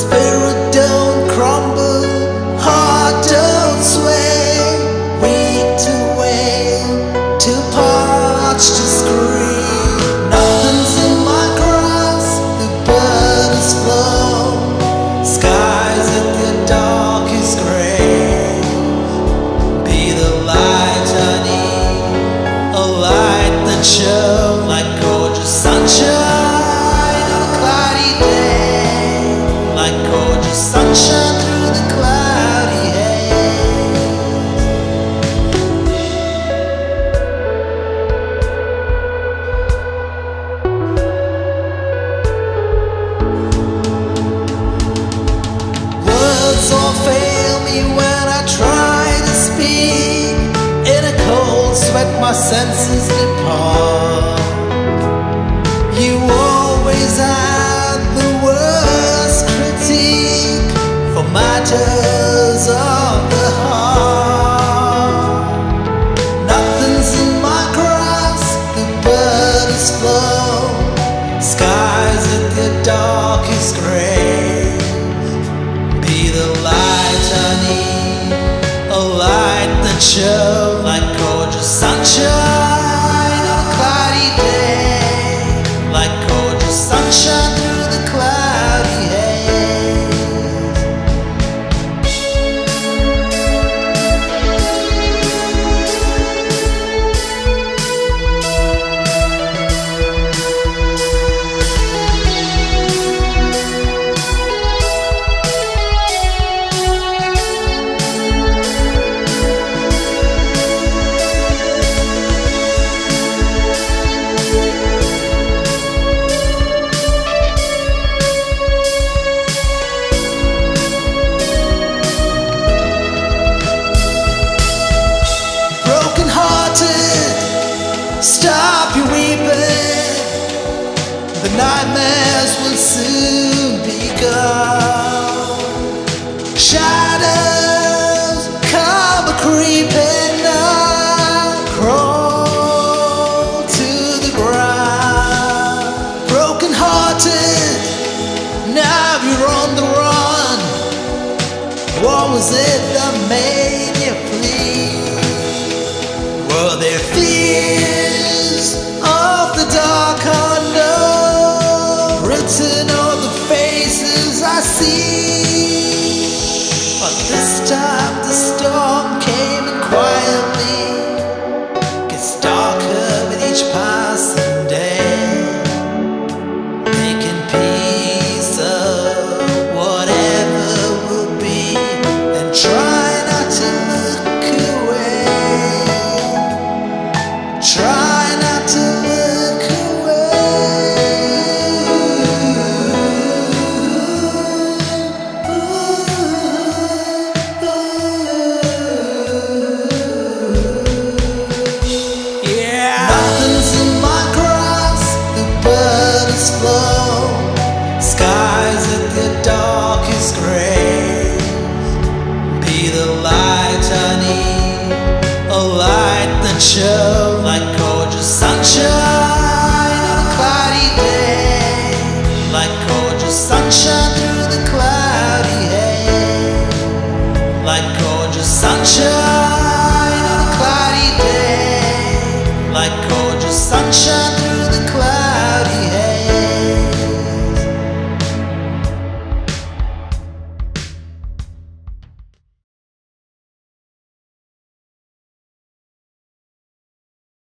spirit my senses depart. You always had the worst critique for matters of the heart. Nothing's in my grasp, the bird is flown. Skies at the darkest gray. Be the light I need, a light that shows gorgeous Now you're on the run. What was it that made you flee? Were there fears